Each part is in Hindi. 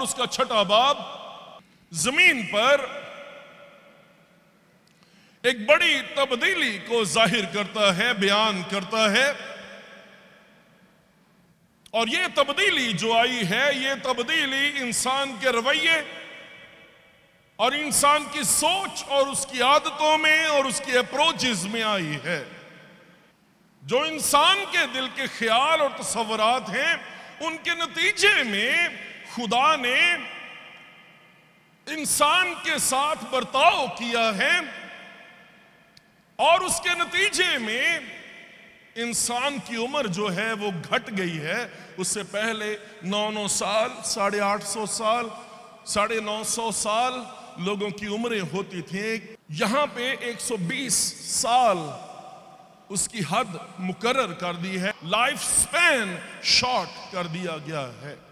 और उसका छठा बाब, ज़मीन पर एक बड़ी तब्दीली को ज़ाहिर करता है, बयान करता है। और ये तब्दीली जो आई है, ये तब्दीली इंसान के रवैये और इंसान की सोच और उसकी आदतों में और उसकी अप्रोचेस में आई है। जो इंसान के दिल के ख्याल और तस्वरात हैं, उनके नतीजे में खुदा ने इंसान के साथ बर्ताव किया है और उसके नतीजे में इंसान की उम्र जो है वो घट गई है। उससे पहले नौ नौ साल, साढ़े आठ सौ साल, साढ़े नौ सौ साल लोगों की उम्रें होती थी। यहाँ पे 120 साल उसकी हद मुकर्र कर दी है। लाइफ स्पैन शॉर्ट कर दिया गया है।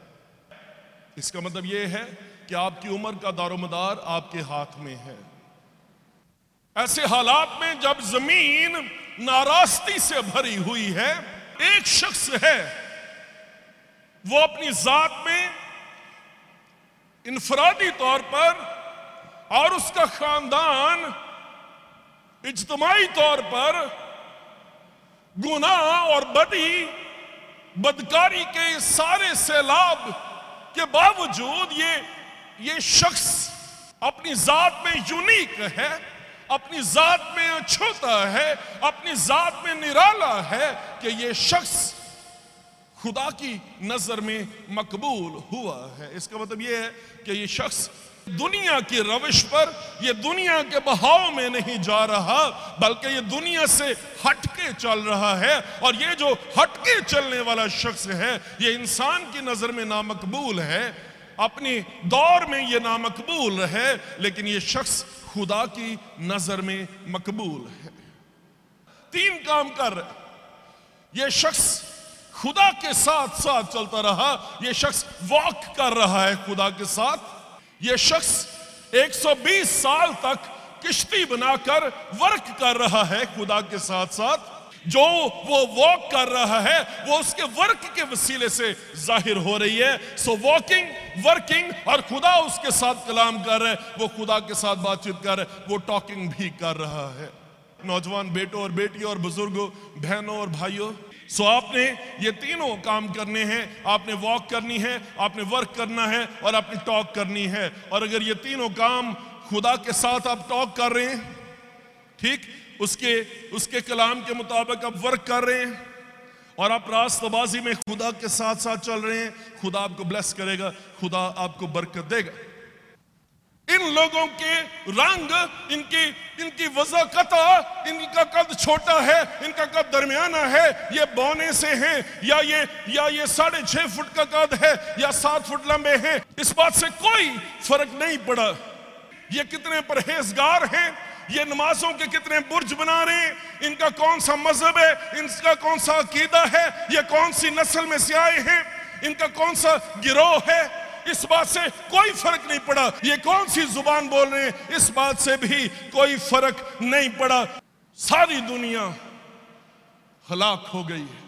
इसका मतलब यह है कि आपकी उम्र का दारोमदार आपके हाथ में है। ऐसे हालात में जब ज़मीन नाराज़गी से भरी हुई है, एक शख्स है, वो अपनी जात में इंफरादी तौर पर और उसका खानदान इजतमाही तौर पर गुनाह और बदी, बदकारी के सारे सैलाब के बावजूद ये ये शख्स अपनी जात में यूनिक है, अपनी जात में अछूता है, अपनी जात में निराला है कि ये शख्स खुदा की नज़र में मकबूल हुआ है। इसका मतलब यह है कि ये शख्स दुनिया की रविश पर यह दुनिया के बहाव में नहीं जा रहा, बल्कि ये दुनिया से हटके चल रहा है। और ये जो हटके चलने वाला शख्स है, ये इंसान की नज़र में नामकबूल है। अपनी दौर में ये नामकबूल है, लेकिन ये शख्स खुदा की नज़र में मकबूल है। तीन काम कर। रहे ये शख्स खुदा के साथ साथ चलता रहा, ये शख्स वॉक कर रहा है खुदा के साथ। ये शख्स 120 साल तक किश्ती बनाकर वर्क कर रहा है खुदा के साथ साथ। जो वो वॉक कर रहा है, वो उसके वर्क के वसीले से ज़ाहिर हो रही है। सो वॉकिंग वर्किंग और खुदा उसके साथ कलाम कर रहे वो खुदा के साथ बातचीत कर रहा वो टॉकिंग भी कर रहा है। नौजवान बेटों और बेटियों और बुज़ुर्गों, बहनों और भाइयों सो आपने ये तीनों काम करने हैं। आपने वॉक करनी है, आपने वर्क करना है और आपने टॉक करनी है। और अगर ये तीनों काम खुदा के साथ आप टॉक कर रहे हैं, ठीक? उसके उसके कलाम के मुताबिक आप वर्क कर रहे हैं और आप रास्तबाजी में खुदा के साथ साथ चल रहे हैं, खुदा आपको ब्लेस करेगा, खुदा आपको बरकत देगा। इन लोगों के रंग, इनकी इनकी वजाकता, इनका कद छोटा है, इनका कद दरमियाना है, ये बौने से हैं, या ये या ये साढ़े छह फुट का कद है, या सात फुट लंबे हैं, इस बात से कोई फ़र्क नहीं पड़ा। ये कितने परहेजगार हैं, ये नमाजों के कितने बुर्ज बना रहे हैं, इनका कौन सा मज़हब है, इनका कौन सा अकीदा है, ये कौन सी नस्ल में से आए हैं, इनका कौन सा गिरोह है इस बात से कोई फ़र्क नहीं पड़ा। ये कौन सी ज़ुबान बोल रहे हैं? इस बात से भी कोई फ़र्क नहीं पड़ा। सारी दुनिया हलाक हो गई है।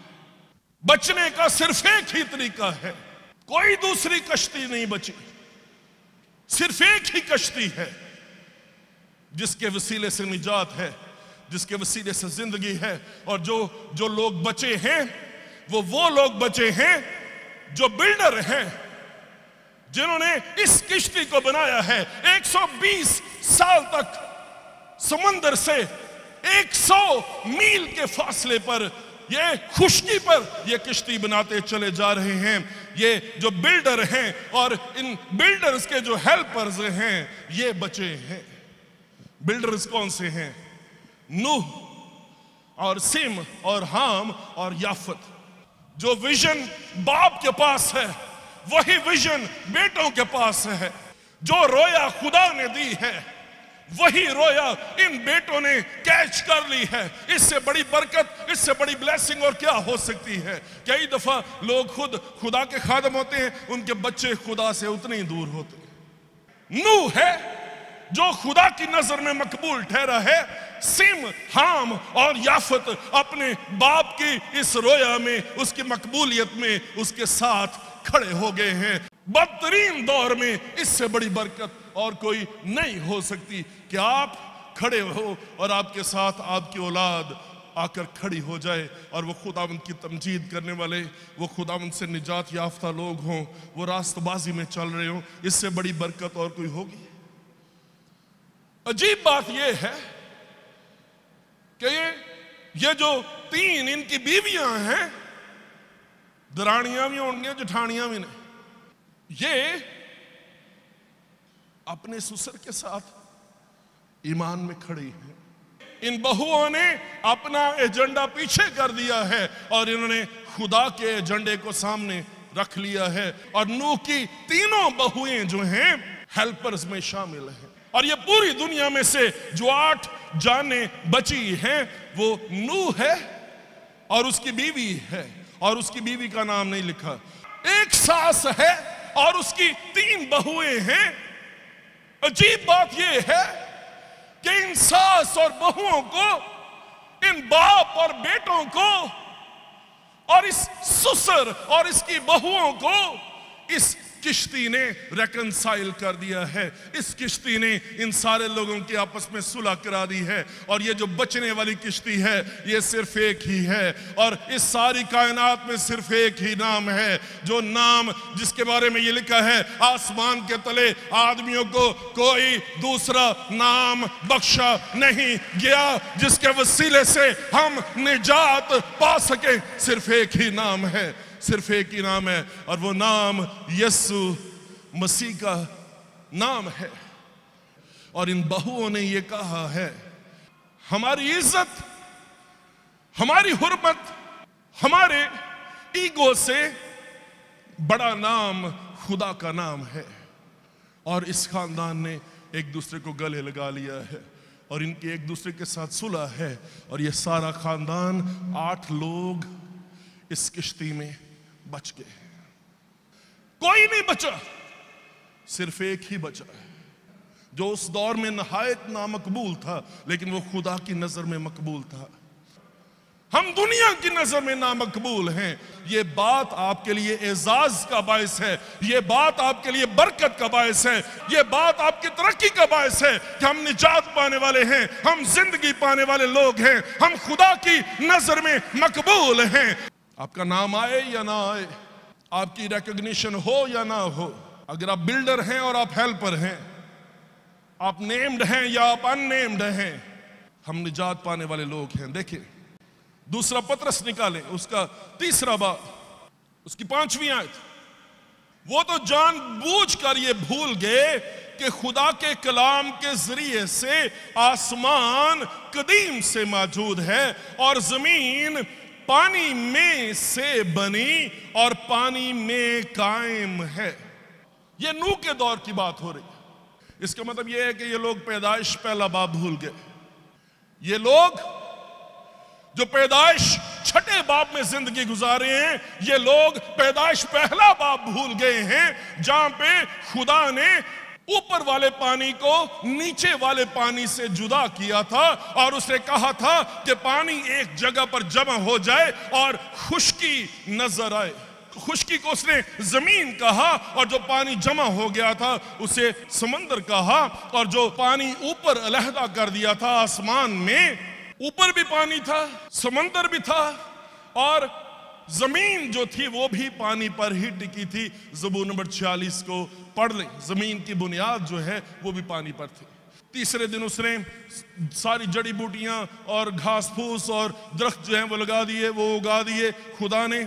बचने का सिर्फ़ एक ही तरीका है। कोई दूसरी कश्ती नहीं बची। सिर्फ़ एक ही कश्ती है, जिसके वसीले से निजात है, जिसके वसीले से ज़िंदगी है। और जो जो लोग बचे हैं, वो वो लोग बचे हैं जो बिल्डर हैं। जिन्होंने इस किश्ती को बनाया है। 120 साल तक समंदर से 100 मील के फासले पर ये खुशकी पर ये किश्ती बनाते चले जा रहे हैं। ये जो बिल्डर हैं और इन बिल्डर्स के जो हेल्पर्स हैं, ये बचे हैं। बिल्डर्स कौन से हैं? नूह और सिम और हाम और याफत, जो विजन बाप के पास है। वही विजन बेटों के पास है। जो रोया खुदा ने दी है, वही रोया इन बेटों ने कैच कर ली है। इससे बड़ी बरकत, इससे बड़ी ब्लेसिंग और क्या हो सकती है? कई दफ़ा लोग खुद खुदा के खादम होते हैं, उनके बच्चे खुदा से उतने ही दूर होते हैं। नू है, जो खुदा की नज़र में मकबूल ठहरा है। सिम, हाम और याफत अपने बाप की इस रोया में, उसकी मकबूलियत में, उसके साथ खड़े हो गए हैं। बदतरीन दौर में इससे बड़ी बरकत और कोई नहीं हो सकती। कि आप खड़े हो और आपके साथ आपकी औलाद आकर खड़ी हो जाए और वो खुदावंद की तमजीद करने वाले, वो खुदावंद से निजात याफ्ता लोग हों, वो रास्तबाजी में चल रहे हों, इससे बड़ी बरकत और कोई होगी? अजीब बात यह है कि ये ये जो तीन इनकी बीवियाँ हैं दरानियाँ भी होंगी जठानियाँ भी ने ये अपने सुसर के साथ ईमान में खड़ी है। इन बहुओं ने अपना एजेंडा पीछे कर दिया है और इन्होंने खुदा के एजेंडे को सामने रख लिया है और नू की तीनों बहुएँ जो हैं हेल्पर्स में शामिल हैं। और ये पूरी दुनिया में से जो आठ जाने बची हैं, वो नू है और उसकी बीवी है। और उसकी बीवी का नाम नहीं लिखा। एक सास है और उसकी तीन बहुएँ हैं। अजीब बात यह है कि इन सास और बहुओं को, इन बाप और बेटों को, और इस सुसर और इसकी बहुओं को, इस किश्ती ने रेकनसाइल कर दिया है। इस किश्ती ने इन सारे लोगों की आपस में सुलह करा दी है। और ये जो बचने वाली किश्ती है, ये सिर्फ़ एक ही है। और इस सारी कायनात में सिर्फ़ एक ही नाम है। जो नाम जिसके बारे में ये लिखा है, आसमान के तले आदमियों को कोई दूसरा नाम बख्शा नहीं गया, जिसके वसीले से हम निजात पा सके। सिर्फ़ एक ही नाम है। सिर्फ़ एक ही नाम है और वो नाम यस्सु मसीह का नाम है। और इन बहुओं ने ये कहा है, हमारी इज़्ज़त, हमारी हुरमत, हमारे ईगो से बड़ा नाम खुदा का नाम है। और इस खानदान ने एक दूसरे को गले लगा लिया है और इनके एक दूसरे के साथ सुलह है। और ये सारा खानदान आठ लोग इस किश्ती में बच गए कोई नहीं बचा, सिर्फ़ एक ही बचा जो उस दौर में नहायत नामकबूल था, लेकिन वो खुदा की नज़र में मकबूल था। हम दुनिया की नज़र में नामकबूल हैं। ये बात आपके लिए एजाज का बायस है। ये बात आपके लिए बरकत का बायस है। ये बात आपकी तरक्की का बायस है कि हम निजात पाने वाले हैं। हम ज़िंदगी पाने वाले लोग हैं। हम खुदा की नज़र में मकबूल हैं। आपका नाम आए या ना आए, आपकी रिकग्निशन हो या ना हो, अगर आप बिल्डर हैं और आप हेल्पर हैं, आप नेम्ड हैं या आप अननेम्ड हैं, हम निजात पाने वाले लोग हैं। देखिए, दूसरा पत्रस निकालें, उसका तीसरा बात उसकी पांचवी आयत। वो तो जान बूझ कर ये भूल गए कि खुदा के कलाम के ज़रिए से आसमान कदीम से मौजूद है और ज़मीन पानी में से बनी और पानी में कायम है। ये नू के दौर की बात हो रही है। इसका मतलब यह है कि ये लोग पैदाइश पहला बाप भूल गए। ये लोग जो पैदाइश छठे बाप में ज़िंदगी गुजारे हैं, ये लोग पैदाइश पहला बाप भूल गए हैं, जहाँ पे खुदा ने ऊपर वाले पानी को नीचे वाले पानी से जुदा किया था और उसने कहा था कि पानी एक जगह पर जमा हो जाए और खुशकी नज़र आए। खुशकी को उसने ज़मीन कहा और जो पानी जमा हो गया था, उसे समंदर कहा और जो पानी ऊपर अलहदा कर दिया था आसमान में, ऊपर भी पानी था, समंदर भी था और ज़मीन जो थी वो भी पानी पर ही टिकी थी। जबू नंबर छियालीस को पढ़ लें। ज़मीन की बुनियाद जो है, वो भी पानी पर थी। तीसरे दिन उसने सारी जड़ी बूटियाँ और घास फूस और दरख्त जो है, वो लगा दिए, वो उगा दिए खुदा ने।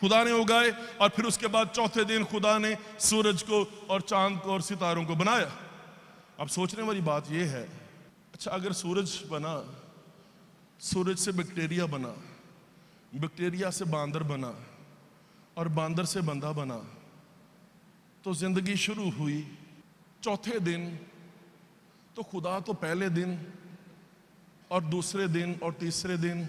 खुदा ने उगाए और फिर उसके बाद चौथे दिन खुदा ने सूरज को और चाँद को और सितारों को बनाया। अब सोचने वाली बात यह है अच्छा अगर सूरज बना, सूरज से बैक्टीरिया बना, बैक्टीरिया से बांदर बना और बांदर से बंदा बना तो ज़िंदगी शुरू हुई। चौथे दिन तो खुदा तो पहले दिन और दूसरे दिन और तीसरे दिन।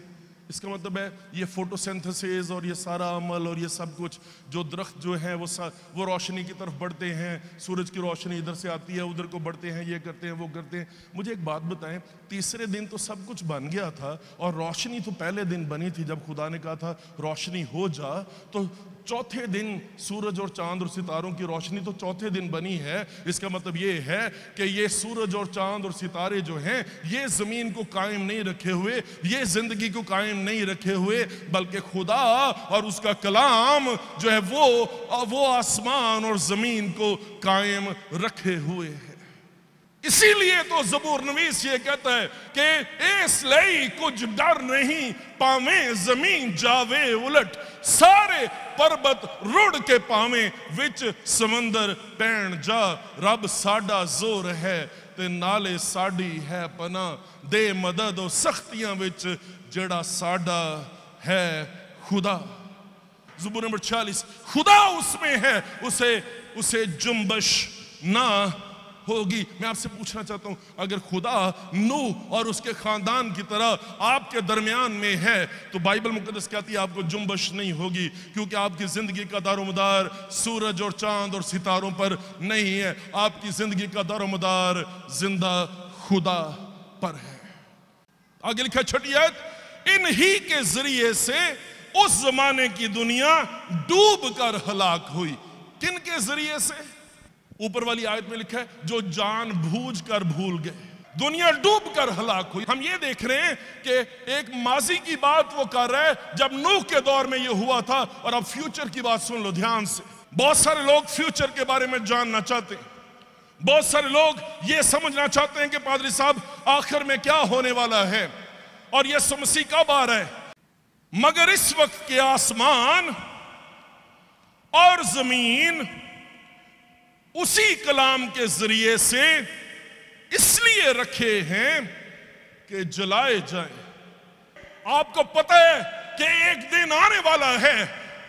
इसका मतलब है ये फोटोसिंथेसिस और ये सारा अमल और ये सब कुछ जो दरख्त जो है वो सा, वो रोशनी की तरफ़ बढ़ते हैं। सूरज की रोशनी इधर से आती है उधर को बढ़ते हैं ये करते हैं वो करते हैं। मुझे एक बात बताएँ तीसरे दिन तो सब कुछ बन गया था और रोशनी तो पहले दिन बनी थी। जब खुदा ने कहा था रोशनी हो जा तो चौथे दिन सूरज और चाँद और सितारों की रोशनी तो चौथे दिन बनी है। इसका मतलब ये है कि ये सूरज और चाँद और सितारे जो हैं, ये ज़मीन को कायम नहीं रखे हुए, ये ज़िंदगी को कायम नहीं रखे हुए, बल्कि खुदा और उसका कलाम जो है वो वो आसमान और ज़मीन को कायम रखे हुए है। इसीलिए तो जबूर नवीस ये कहता है कि इस लई कुछ डर नहीं, पावे ज़मीन जावे उलट। सारे पर्वत रुड़ के पावे, विच समंदर पैण जा। रब साडा ज़ोर है ते नाले साडी है पना दे मदद और सख्तियाँ विच जड़ा साडा है खुदा। जुबूर नंबर छियालीस, खुदा उसमें है, उसे उसे जुम्बश ना होगी। मैं आपसे पूछना चाहता हूँ, अगर खुदा नू और उसके खानदान की तरह आपके दरमियान में है तो बाइबल मुकदस कहती है, आपको जुम्बश नहीं होगी, क्योंकि आपकी ज़िंदगी का दारोमदार सूरज और चाँद और सितारों पर नहीं है। आपकी ज़िंदगी का दारोमदार ज़िंदा खुदा पर है। आगे लिखा छठी इन ही के ज़रिए से उस जमाने की दुनिया डूब कर हलाक हुई। किन के ज़रिए से? ऊपर वाली आयत में लिखा है, जो जान भूज कर भूल गए, दुनिया डूब कर हलाक हुई। हम ये देख रहे हैं कि एक माजी की बात वो कर रहा है, जब नूह के दौर में ये हुआ था, और अब फ्यूचर की बात सुन लो ध्यान से। बहुत सारे लोग फ्यूचर के बारे में जानना चाहते हैं। बहुत सारे लोग ये समझना चाहते हैं कि पादरी साहब, आखिर में क्या होने वाला है? और यह समसी कब आ रहा है? मगर इस वक्त के आसमान और ज़मीन उसी कलाम के ज़रिए से इसलिए रखे हैं कि जलाए जाए। आपको पता है कि एक दिन आने वाला है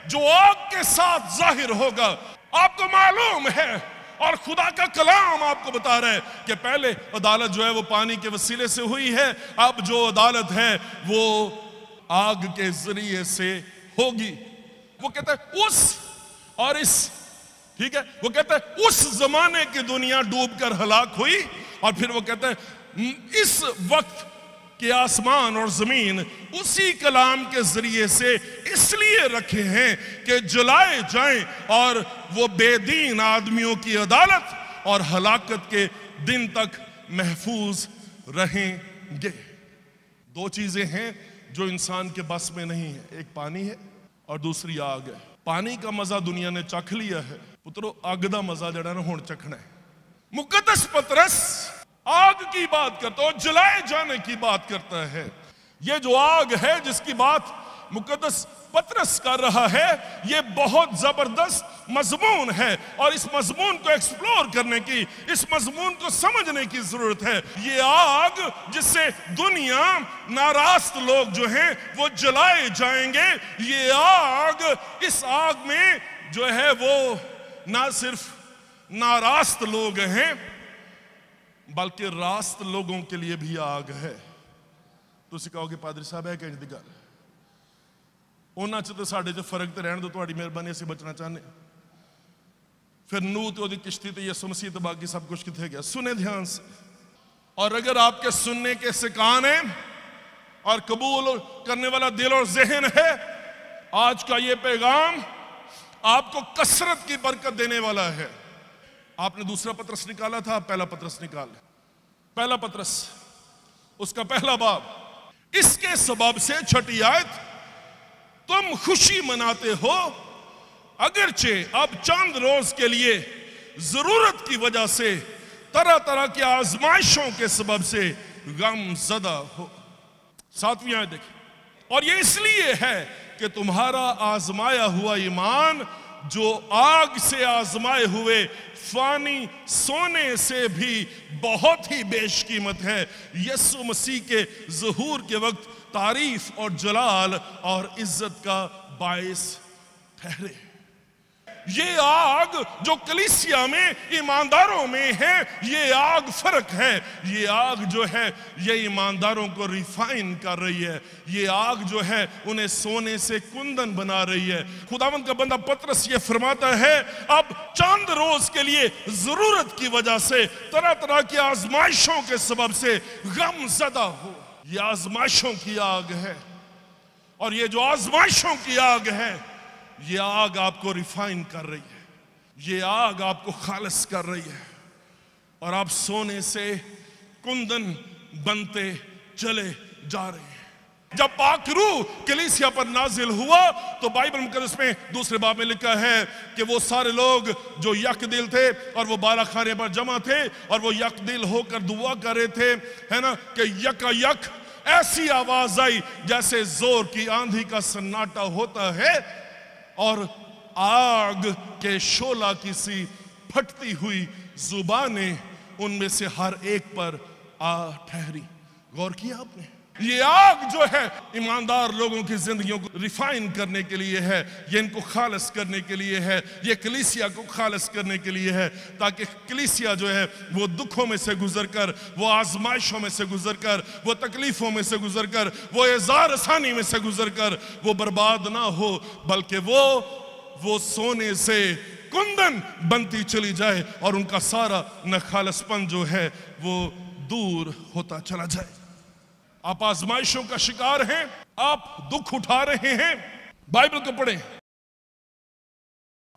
जो आग के साथ ज़ाहिर होगा। आपको मालूम है और खुदा का कलाम आपको बता रहा है कि पहले अदालत जो है वो पानी के वसीले से हुई है, अब जो अदालत है वो आग के ज़रिए से होगी। वो कहता है, उस और इस ठीक है? वो कहता है, उस जमाने की दुनिया डूब कर हलाक हुई। और फिर वो कहता है इस वक्त के आसमान और ज़मीन उसी कलाम के ज़रिए से इसलिए रखे हैं कि जलाए जाएँ और वो बेदीन आदमियों की अदालत और हलाकत के दिन तक महफूज रहेंगे। दो चीज़ें हैं जो इंसान के बस में नहीं है, एक पानी है और दूसरी आग है। पानी का मज़ा दुनिया ने चख लिया है। पुत्रो अग का मज़ा जरा हूँ चखना है। मुकदस पत्रस, आग की बात करता है जलाए जाने की बात करता है। ये जो आग है, जिसकी बात मुकदस पत्रस कर रहा है, ये बहुत ज़बरदस्त मजमून है और इस मजमून को एक्सप्लोर करने की, इस मजमून को समझने की ज़रूरत है। ये आग जिससे दुनिया नारास्त लोग जो हैं, वो जलाए जाएँगे, ये आग इस आग में जो है, वो ना सिर्फ़ नारास्त लोग हैं, बल्कि रास्त लोगों के लिए भी आग है। तो कहोगे पादरी साहब, है कहीं गल ਉਹਨਾਂ 'ਚ ਤਾਂ ਸਾਡੇ 'ਚ ਫਰਕ ਤੇ ਰਹਿਣ ਦੋ ਤੁਹਾਡੀ ਮਿਹਰਬਾਨੀ ਅਸੀਂ ਬਚਣਾ ਚਾਹੁੰਦੇ फिर नू तो ਉਹਦੀ किश्ती तो यसु मसीह तो बाकी सब कुछ कितने गया सुने ध्यान से और अगर आपके सुनने के सिकान है और कबूल करने वाला दिल और जहन है आज का ये पैगाम आपको कसरत की बरकत देने वाला है आपने दूसरा पत्रस निकाला था पहला पत्रस निकाल पहला पत्रस उसका पहला बाब इसके सबब से छठी आयत तुम खुशी मनाते हो। अगरचे अब चंद रोज के लिए ज़रूरत की वजह से तरह तरह की आजमाइशों के सबब से गम जदा हो। सातवीं आयत देखिए। और ये इसलिए है कि तुम्हारा आजमाया हुआ ईमान, जो आग से आजमाए हुए, फानी सोने से भी बहुत ही बेशकीमत है। यसु मसीह के जहूर के वक्त तारीफ़ और जलाल और इज़्ज़त का बायस ठहरे। ये आग जो कलिसिया में, ईमानदारों में है, ये आग फ़र्क है। ये आग जो है, ये ईमानदारों को रिफाइन कर रही है। ये आग जो है, उन्हें सोने से कुंदन बना रही है। खुदावन का बंदा पत्रस ये फरमाता है, अब चंद रोज के लिए ज़रूरत की वजह से तरह तरह की आजमाइशों के सबब से गम जदा हो। ये आजमाइशों की आग है। और ये जो आजमाइशों की आग है, ये आग आपको रिफाइन कर रही है। ये आग आपको खालस कर रही है। और आप सोने से कुंदन बनते चले जा रहे हैं। जब पाकरू कलीसिया पर नाजिल हुआ तो बाइबल मुकदस में दूसरे बाब में लिखा है कि वो सारे लोग जो यक दिल थे और वो बारह खाने पर जमा थे और वो यक दिल होकर दुआ कर रहे थे, है ना, कि यका यक ऐसी आवाज़ आई जैसे ज़ोर की आंधी का सन्नाटा होता है और आग के शोला की सी फटती हुई जुबानें उनमें से हर एक पर आ ठहरी। गौर किया आपने? ये आग जो है ईमानदार लोगों की जिंदगियों को रिफाइन करने के लिए है, ये इनको खालस करने के लिए है, ये कलीसिया को खालस करने के लिए है, ताकि कलीसिया जो है वो दुखों में से गुजर कर, वो आजमाइशों में से गुजर कर, वो तकलीफों में से गुजर कर, वो एजार आसानी में से गुजर कर, वो बर्बाद ना हो, बल्कि वो वो सोने से कुंदन बनती चली जाए और उनका सारा नखालसपन जो है वो दूर होता चला जाए। आप आजमाइशों का शिकार हैं, आप दुख उठा रहे हैं। बाइबल को पढ़े।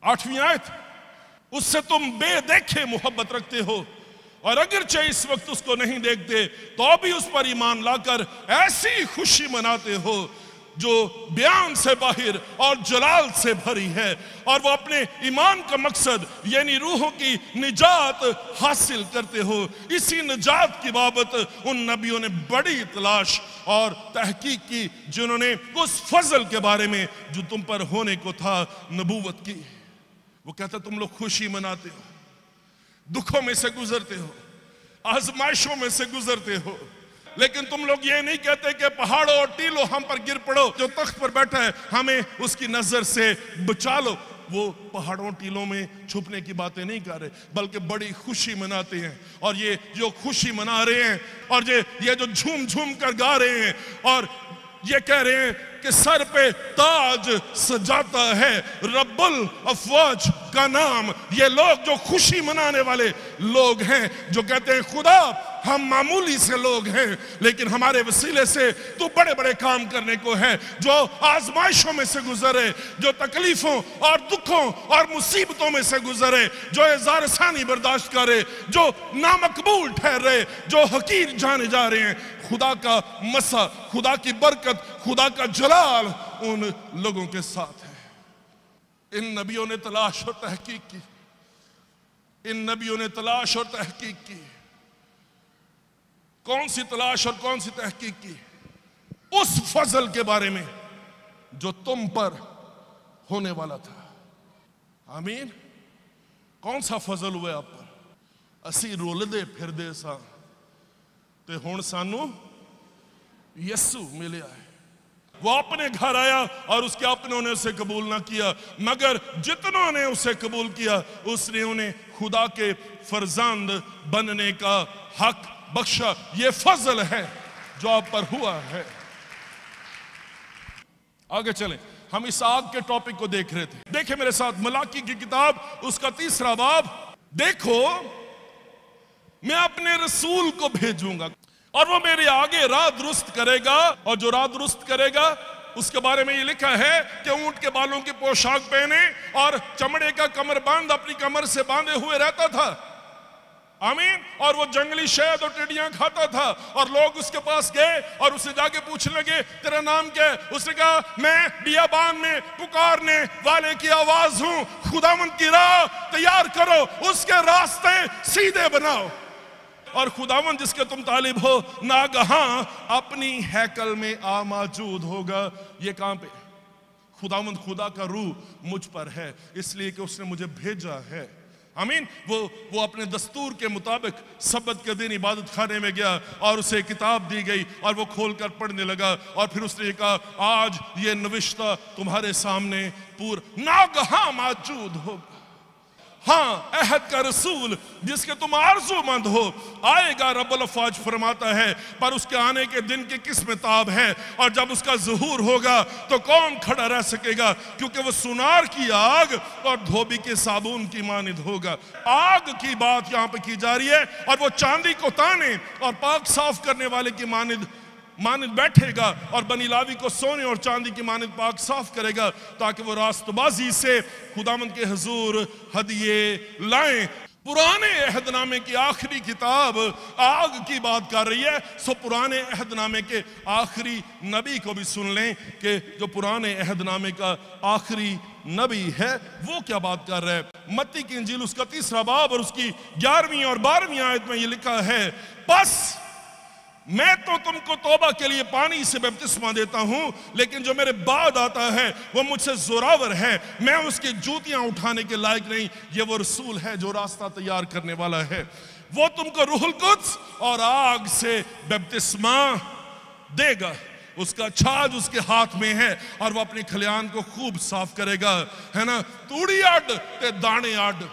आठवीं आयत, उससे तुम बेदेखे मोहब्बत रखते हो, और अगर चाहे इस वक्त उसको नहीं देखते तो भी उस पर ईमान लाकर ऐसी खुशी मनाते हो जो बयान से बाहर और जलाल से भरी है। और वो अपने ईमान का मकसद, यानी रूहों की निजात हासिल करते हो। इसी निजात की बाबत उन नबियों ने बड़ी तलाश और तहकीक की, जिन्होंने उस फजल के बारे में जो तुम पर होने को था, नबूवत की। वो कहता, तुम लोग खुशी मनाते हो, दुखों में से गुजरते हो, आजमाइशों में से गुजरते हो लेकिन तुम लोग ये नहीं कहते कि पहाड़ों और टीलो हम पर गिर पड़ो, जो तख्त पर बैठा है, हमें उसकी नज़र से बचा लो। वो पहाड़ों, टीलों में छुपने की बातें नहीं कर रहे, बल्कि बड़ी खुशी मनाते हैं। और ये जो खुशी मना रहे हैं, और ये ये जो झूम झूम कर गा रहे हैं, और ये कह रहे हैं कि सर पे ताज सजाता है, रब्बुल अफवाज का नाम। ये लोग जो खुशी मनाने वाले लोग हैं, जो कहते हैं, खुदा हम मामूली से लोग हैं, लेकिन हमारे वसीले से तो बड़े बड़े काम करने को है, जो आजमाइशों में से गुजरे, जो तकलीफों और दुखों और मुसीबतों में से गुजरे, जो एजारसानी बर्दाश्त करे, जो नामकबूल ठहरे, जो हकीर जाने जा रहे हैं। खुदा का मसा, खुदा की बरकत, खुदा का जलाल उन लोगों के साथ है। इन नबियों ने तलाश और तहकीक की। इन नबियों ने तलाश और तहकीक की। कौन सी तलाश और कौन सी तहकीक की? उस फजल के बारे में जो तुम पर होने वाला था। आमीन। कौन सा फजल हुआ आप पर? असी फिर हूँ सा। ते हुण सानू यस्सु मिले है वो अपने घर आया और उसके अपनों ने उसे कबूल ना किया। मगर जितनों ने उसे कबूल किया, उसने उन्हें खुदा के फरजंद बनने का हक बख्शा, ये फजल है जो आप पर हुआ है। आगे चलें। हम इस आग के टॉपिक को देख रहे थे। देखे मेरे साथ, मलाकी की किताब, उसका तीसरा बाब। देखो, मैं अपने रसूल को भेजूँगा और वो मेरे आगे राह दुरुस्त करेगा और जो राह दुरुस्त करेगा, उसके बारे में ये लिखा है कि ऊँट के बालों की पोशाक पहने और चमड़े का कमर बाँध, अपनी कमर से बांधे हुए रहता था। आमीन। और वो जंगली शहद और टिड्डियाँ खाता था और लोग उसके पास गए और उससे जाके पूछने लगे, तेरा नाम क्या है? उसने कहा, मैं बियाबान में पुकारने वाले की आवाज़ हूँ। खुदामंद की राह तैयार करो, उसके रास्ते सीधे बनाओ। और खुदावन जिसके तुम तालिब हो, नागहा, अपनी हैकल में आ मौजूद होगा। ये कहाँ पे? खुदावंद खुदा का रूह मुझ पर है, इसलिए कि उसने मुझे भेजा है। आमीन। वो वो अपने दस्तूर के मुताबिक सबत के दिन इबादत खाने में गया और उसे किताब दी गई और वो खोल कर पढ़ने लगा और फिर उसने कहा, आज ये नविश्ता तुम्हारे सामने पूर नागहा मौजूद होगा। हाँ अहद का रसूल, जिसके तुम आरजूमंद हो। आएगा रब्बुल अफवाज फरमाता है, पर उसके आने के दिन की किस ताब है? और जब उसका जहूर होगा तो कौन खड़ा रह सकेगा? क्योंकि वो सुनार की आग और धोबी के साबुन की मानद होगा। आग की बात यहाँ पे की जा रही है, और वो चांदी को ताने और पाक साफ़ करने वाले की मानिद मानद बैठेगा और बनी लावी को सोने और चांदी की मानद पाक साफ़ करेगा ताकि वो रास्तबाजी से खुदामंद के हजूर हदिये लाएँ। पुराने अहदनामे की आखिरी किताब आग की बात कर रही है, सो पुराने अहदनामे के आखिरी नबी को भी सुन लें कि जो पुराने अहदनामे का आखिरी नबी है, वो क्या बात कर रहा है? मत्ती की इंजील उसका तीसरा बाब और उसकी ग्यारहवीं और बारहवीं आयत में ये लिखा है, बस मैं तो तुमको तोबा के लिए पानी से बपतिस्मा देता हूँ, लेकिन जो मेरे बाद आता है, वो मुझसे जोरावर है। मैं उसकी जूतियाँ उठाने के लायक नहीं, ये वो रसूल है जो रास्ता तैयार करने वाला है। वो तुमको रूहुल कुद्स और आग से बपतिस्मा देगा। उसका छाज उसके हाथ में है और वो अपने खलियान को खूब साफ़ करेगा, है ना? तूड़ी अड ते दाने अड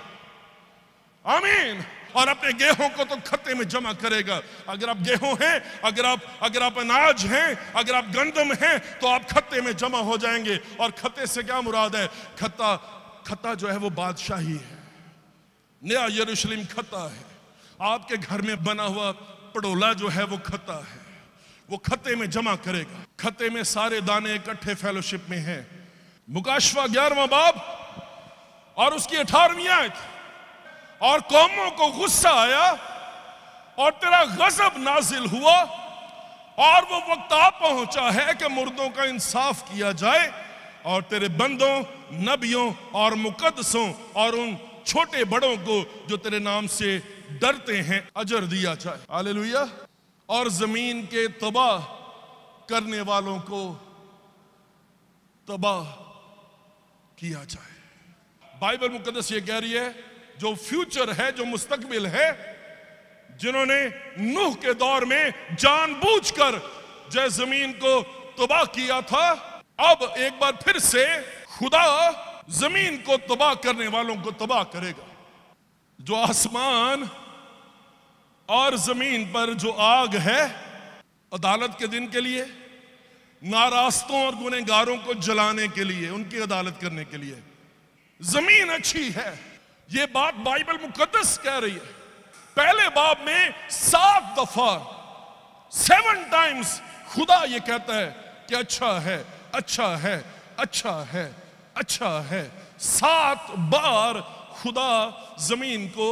आमीन। और अपने गेहूँ को तो खत्ते में जमा करेगा। अगर आप गेहूँ हैं, अगर आप अगर आप अनाज हैं, अगर आप गंदम हैं तो आप खत्ते में जमा हो जाएँगे। और खत्ते से क्या मुराद है? खत्ता खत्ता जो है वो बादशाही है। नया यरूशलेम खत्ता है। आपके घर में बना हुआ पड़ोला जो है वो खत्ता है। वो खत्ते में जमा करेगा। खत्ते में सारे दाने इकट्ठे फेलोशिप में हैं। मुकाशवा ग्यारहवा बाब और उसकी अठारहवीं आयत। और कौमों को गुस्सा आया और तेरा गजब नाजिल हुआ और वो वक्त आ पहुँचा है कि मुर्दों का इंसाफ किया जाए और तेरे बंदों, नबियों और मुकदसों और उन छोटे बड़ों को जो तेरे नाम से डरते हैं, अजर दिया जाए। हालेलुया। और ज़मीन के तबाह करने वालों को तबाह किया जाए। बाइबल मुकदस ये कह रही है जो फ्यूचर है, जो मुस्तकबिल है, जिन्होंने नूह के दौर में जानबूझकर जय ज़मीन को तबाह किया था, अब एक बार फिर से खुदा ज़मीन को तबाह करने वालों को तबाह करेगा। जो आसमान और ज़मीन पर जो आग है, अदालत के दिन के लिए नारास्तों और गुनेगारों को जलाने के लिए, उनकी अदालत करने के लिए, ज़मीन अच्छी है। ये बात बाइबल मुकदस कह रही है। पहले बाब में सात दफ़ा, सेवन टाइम्स खुदा ये कहता है कि अच्छा है अच्छा है अच्छा है अच्छा है। सात बार खुदा ज़मीन को,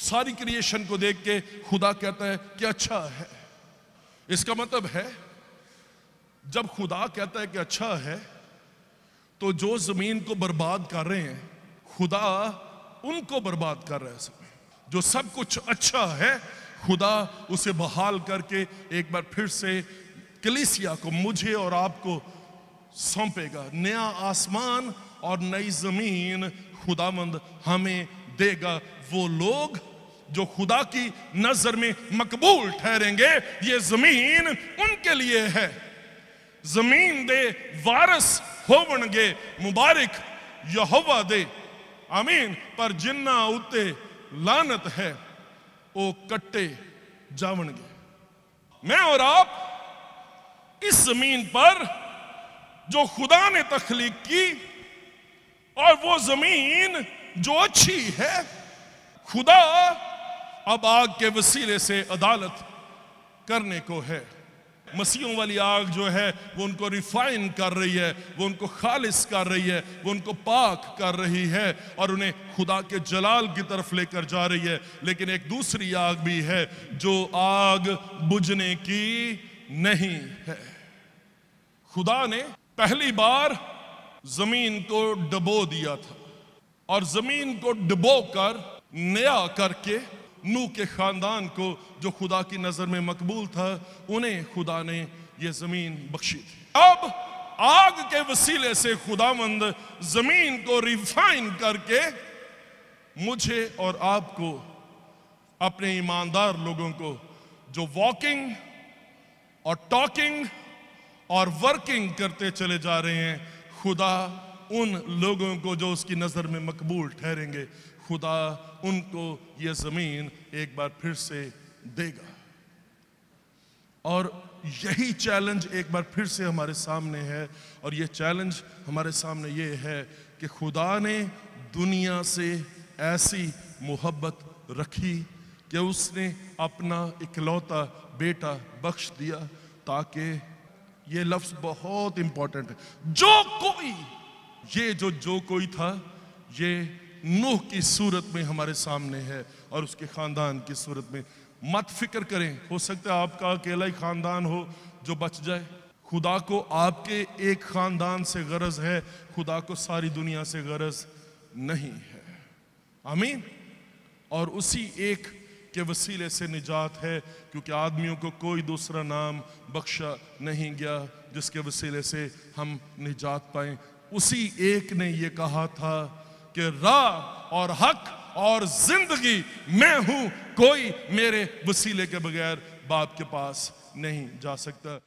सारी क्रिएशन को देख के खुदा कहता है कि अच्छा है। इसका मतलब है, जब खुदा कहता है कि अच्छा है तो जो ज़मीन को बर्बाद कर रहे हैं, खुदा उनको बर्बाद कर रहे हैं जो सब कुछ अच्छा है, खुदा उसे बहाल करके एक बार फिर से कलिसिया को मुझे और आपको सौंपेगा। नया आसमान और नई ज़मीन खुदामंद हमें देगा। वो लोग जो खुदा की नज़र में मकबूल ठहरेंगे, ये ज़मीन उनके लिए है। ज़मीन दे, वारस होवणगे, मुबारक यहोवा दे। आमीन, पर जिन्ना उत्ते लानत है, वो कट्टे जावणगे। मैं और आप इस ज़मीन पर जो खुदा ने तखलीक की, और वो ज़मीन जो अच्छी है, खुदा अब आग के वसीले से अदालत करने को है। मसीहों वाली आग जो है, वो उनको रिफाइन कर रही है, वो उनको खालिश कर रही है, वो उनको पाक कर रही है और उन्हें खुदा के जलाल की तरफ़ लेकर जा रही है। लेकिन एक दूसरी आग भी है, जो आग बुझने की नहीं है। खुदा ने पहली बार ज़मीन को डबो दिया था और ज़मीन को डबो कर नया करके नू के खानदान को जो खुदा की नज़र में मकबूल था, उन्हें खुदा ने यह ज़मीन बख्शी थी। अब आग के वसीले से खुदामंद ज़मीन को रिफाइन करके मुझे और आपको, अपने ईमानदार लोगों को, जो वॉकिंग और टॉकिंग और वर्किंग करते चले जा रहे हैं, खुदा उन लोगों को जो उसकी नज़र में मकबूल ठहरेंगे। खुदा उनको ये ज़मीन एक बार फिर से देगा। और यही चैलेंज एक बार फिर से हमारे सामने है और ये चैलेंज हमारे सामने ये है कि खुदा ने दुनिया से ऐसी मोहब्बत रखी कि उसने अपना इकलौता बेटा बख्श दिया ताकि ये लफ्ज बहुत इंपॉर्टेंट है। जो कोई, ये जो जो कोई था, ये नूह की सूरत में हमारे सामने है और उसके खानदान की सूरत में। मत फ़िक्र करें, हो सकता है आपका अकेला ही खानदान हो जो बच जाए। खुदा को आपके एक खानदान से गरज है, खुदा को सारी दुनिया से गरज नहीं है। आमीन। और उसी एक के वसीले से निजात है, क्योंकि आदमियों को कोई दूसरा नाम बख्शा नहीं गया जिसके वसीले से हम निजात पाए। उसी एक ने ये कहा था कि राह और हक और ज़िंदगी मैं हूँ, कोई मेरे वसीले के बगैर बाप के पास नहीं जा सकता।